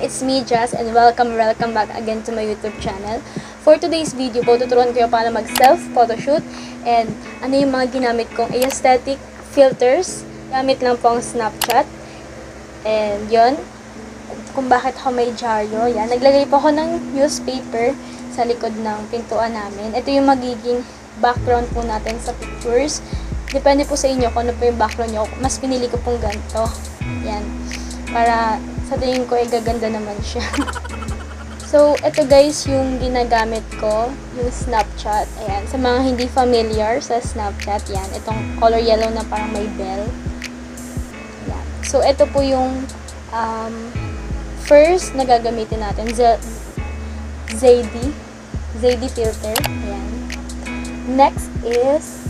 it's me, Jazz, and welcome, welcome back again to my YouTube channel. For today's video po, tuturuan ko paano mag-self photoshoot and ano yung mga ginamit kong aesthetic filters. Gamit lang po ang Snapchat. And yon kung bakit ako may dyaryo. Yan, naglagay po ako ng newspaper sa likod ng pintuan namin. Ito yung magiging background po natin sa pictures. Depende po sa inyo kung ano po yung background nyo. Mas pinili ko pong ganito. Yan. Para sa tingin ko, eh, gaganda naman siya. so, ito guys, yung ginagamit ko, yung Snapchat. Ayan, sa mga hindi familiar sa Snapchat, yan. Itong color yellow na parang may bell. Yan. So, ito po yung um, first na gagamitin natin. Z ZD. ZD filter. Ayan. Next is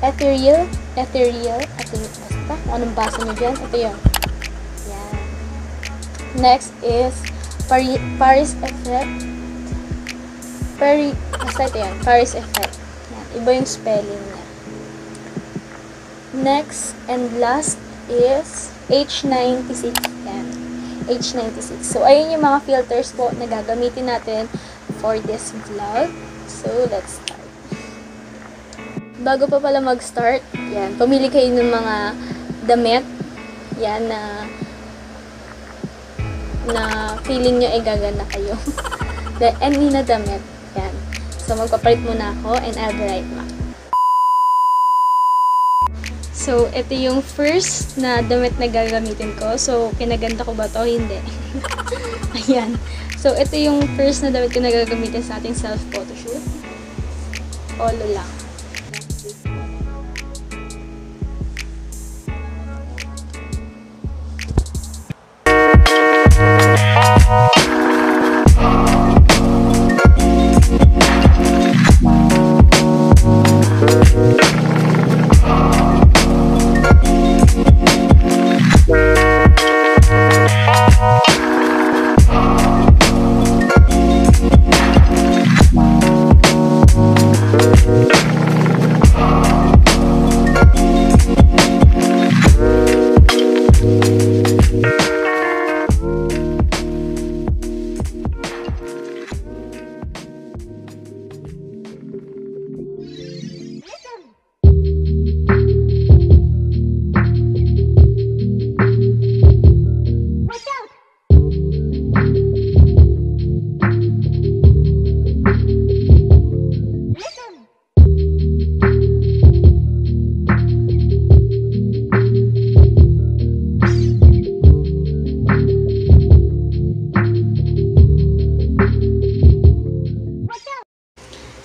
ethereal. Ethereal. Ethereal. Basta, kung anong basa nyo dyan. Ito yun. Next is Paris, Paris Effect. Paris, basta ito yan, Paris Effect. Yan, iba yung spelling niya. Next and last is H96. Yan, H96. So, ayun yung mga filters po na gagamitin natin for this vlog. So, let's start. Bago pa pala mag-start, yan, pumili kayo ng mga damit. Yan, na na feeling nyo ay gagana kayo. The any na damit. Yan. So, magpapalit muna ako and I'll be right back. So, ito yung first na damit na gagamitin ko. So, kinaganda ko ba to? Hindi. Ayan. So, ito yung first na damit ko na gagamitin sa ating self-photoshoot. Polo lang.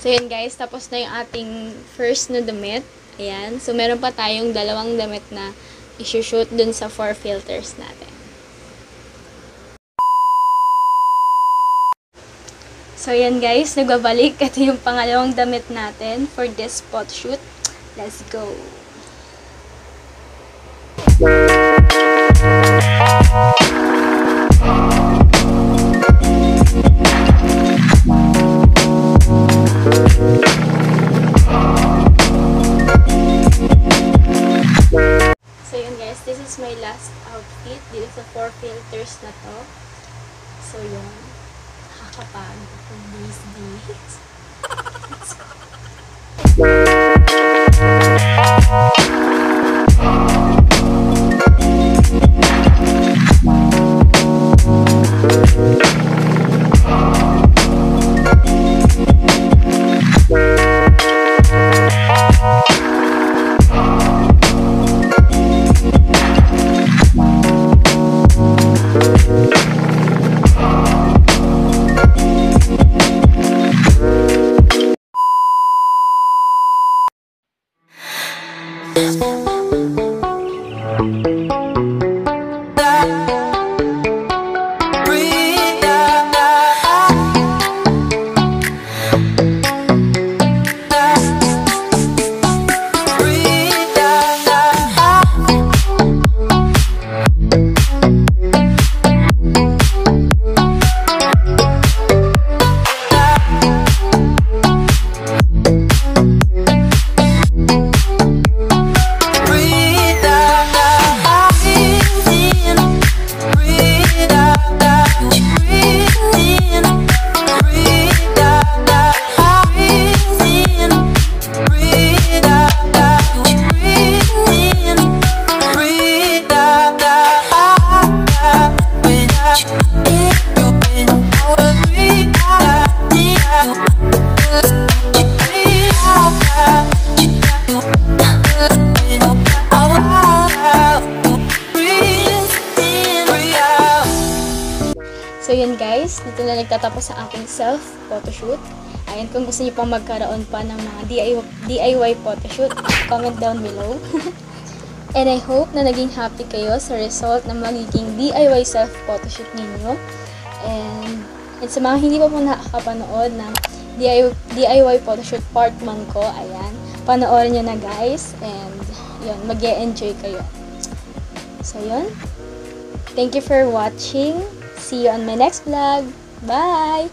So, yun guys. Tapos na yung ating first na damit. Ayan. So, meron pa tayong dalawang damit na isushoot dun sa four filters natin. So, yan guys. Nagbabalik. Ito yung pangalawang damit natin for this spot shoot. Let's go! So sa four filters na to. So yun, nakakapagod. Kung these Thank So yun guys, dito na nagtatapos ang aking self photoshoot. Ayan, kung gusto niyo pang magkaroon pa ng mga DIY, DIY photoshoot, comment down below. And I hope na naging happy kayo sa result ng magiging DIY self photoshoot ninyo. And, and sa mga hindi pa po nakakapanood ng DIY, DIY photoshoot part 1 ko, ayan, panoorin nyo na guys. And, yun, mag enjoy kayo. So, yun. Thank you for watching. See you on my next vlog. Bye!